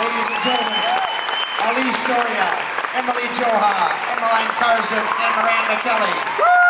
Ladies and gentlemen, Ali Storia, Emily Joha, Emmeline Carson, and Miranda Kelly.